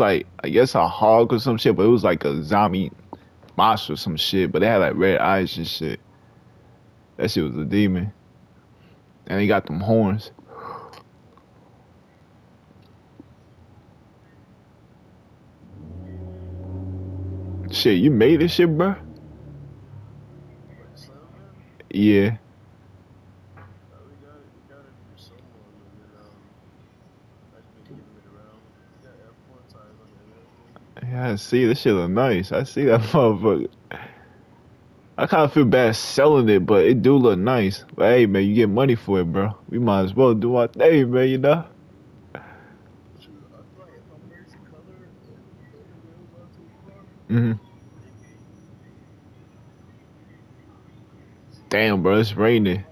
like I guess a hog or some shit, but it was like a zombie monster or some shit. But they had like red eyes and shit. That shit was a demon. And he got them horns. Shit, you made this shit, bro? Yeah. Yeah, I see. This shit look nice. I see that motherfucker. I kind of feel bad selling it, but it do look nice. But hey, man, you get money for it, bro. We might as well do our thing, man. You know. Mhm. Damn, bro, it's raining.